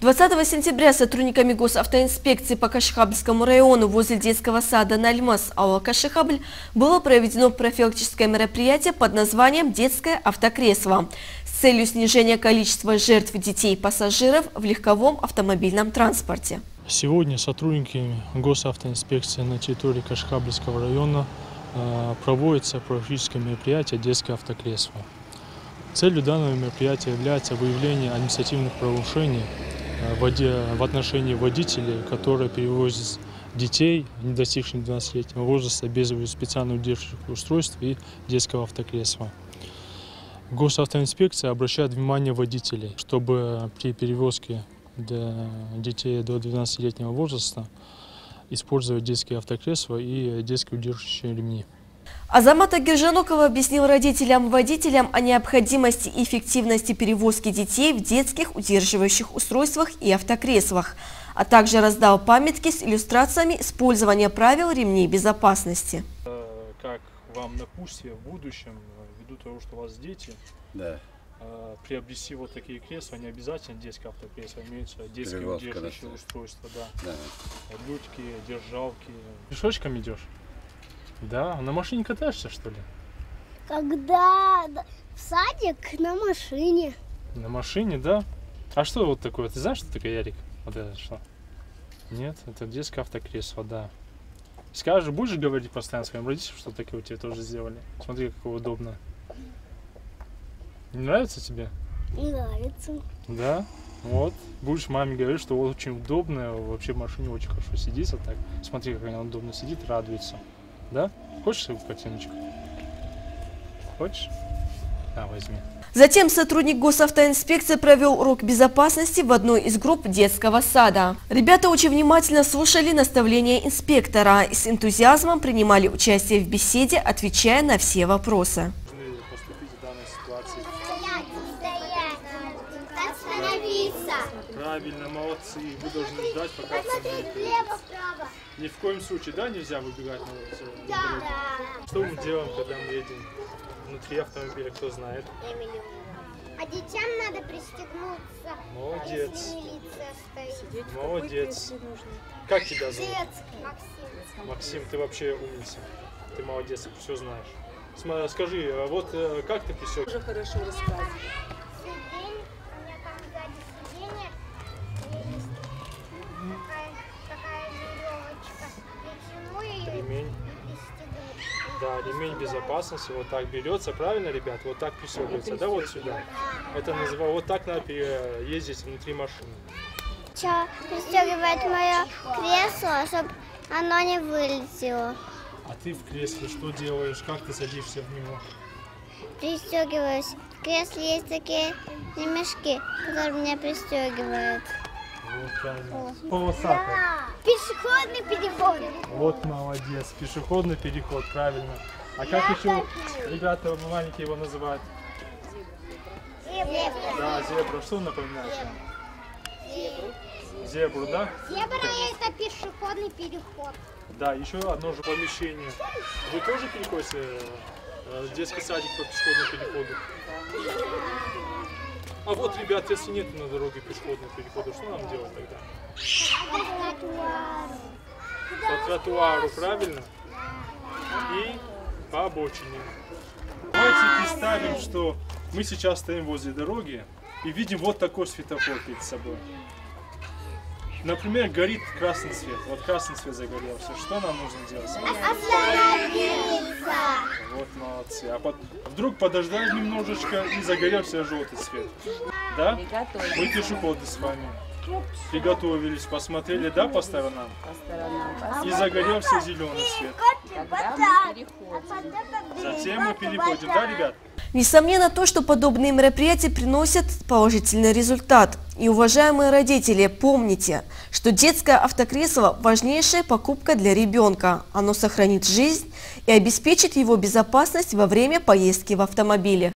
20 сентября сотрудниками госавтоинспекции по Кашихабльскому району возле детского сада Нальмас Аула Кашихабль было проведено профилактическое мероприятие под названием «Детское автокресло» с целью снижения количества жертв детей-пассажиров в легковом автомобильном транспорте. Сегодня сотрудники госавтоинспекции на территории Кашхабльского района э, проводится профилактическое мероприятие «Детское автокресло». Целью данного мероприятия является выявление административных правонарушений в отношении водителей, которые перевозят детей, не достигших 12-летнего возраста, без специального удерживающих устройств и детского автокресла. Госавтоинспекция обращает внимание водителей, чтобы при перевозке детей до 12-летнего возраста использовать детские автокресла и детские удерживающие ремни. Азамат Агиржанокова объяснил родителям-водителям о необходимости и эффективности перевозки детей в детских удерживающих устройствах и автокреслах, а также раздал памятки с иллюстрациями использования правил ремней безопасности. Э, как вам напутствие в будущем, ввиду того, что у вас дети, да. Э, приобрести вот такие кресла, не обязательно детское автокресло, имеются детские удерживающие устройства, да. да. Людки, держалки. Пешочком идешь? Да, на машине катаешься, что ли? Когда в садик на машине. На машине, да? А что вот такое? Ты знаешь, что такое Ярик? Вот это что? Нет, это детское автокресло, да. Скажешь, будешь говорить постоянно своим родителям, что такое у тебя тоже сделали? Смотри, как удобно. Не нравится тебе? Нравится. Да? Вот. Будешь маме говорить, что очень удобно, вообще в машине очень хорошо сидится так. Смотри, как она удобно сидит, радуется. Да? Хочешь свою картиночку? Хочешь? А, возьми. Затем сотрудник госавтоинспекции провел урок безопасности в одной из групп детского сада. Ребята очень внимательно слушали наставления инспектора и с энтузиазмом принимали участие в беседе, отвечая на все вопросы. Правильно, молодцы. Вы должны ждать, пока Посмотри, слева, вправо. Ни в коем случае, да, нельзя выбегать на улицу? Да. да. Что мы делаем, когда мы едем внутри автомобиля, кто знает? А детям надо пристегнуться. Молодец. Сидеть Молодец. Как тебя зовут? Максим. Максим, ты вообще умница. Ты молодец, все знаешь. Скажи, а вот э, как ты писешь? Уже хорошо рассказываешь. ремень. Да, ремень безопасности вот так берется, правильно, ребят? Вот так пристегивается, да, вот сюда. Это называется, вот так надо ездить внутри машины. Че, пристегивает мое кресло, чтобы оно не вылетело. А ты в кресле что делаешь? Как ты садишься в него? Пристегиваюсь. В кресле есть такие ремешки, которые меня пристегивают. Полосатая. Пешеходный переход. Вот молодец. Пешеходный переход, правильно. А как Я еще хочу. ребята маленькие его называют? Зебра. Да, зебра. Что напоминаешь? Зебру. Зебру, да? Зебра это пешеходный переход. Да, еще одно же помещение. Вы тоже переходите э, в детский садик по пешеходному переходу? А вот, ребят, если нет на дороге пешеходного перехода, что нам делать тогда? По тротуару, правильно? И по обочине. Давайте представим, что мы сейчас стоим возле дороги и видим вот такой светофор перед собой. Например, горит красный свет. Вот красный свет загорелся. Что нам нужно делать? Остановиться! Вот молодцы. А под... вдруг подождали немножечко и загорелся желтый свет. Да? Мы пешеходы с вами. Приготовились, посмотрели, да, по сторонам? По сторонам. И загорелся зеленый переходим. Затем мы переходим, да, ребят? Несомненно то, что подобные мероприятия приносят положительный результат. И, уважаемые родители, помните, что детское автокресло – важнейшая покупка для ребенка. Оно сохранит жизнь и обеспечит его безопасность во время поездки в автомобиле.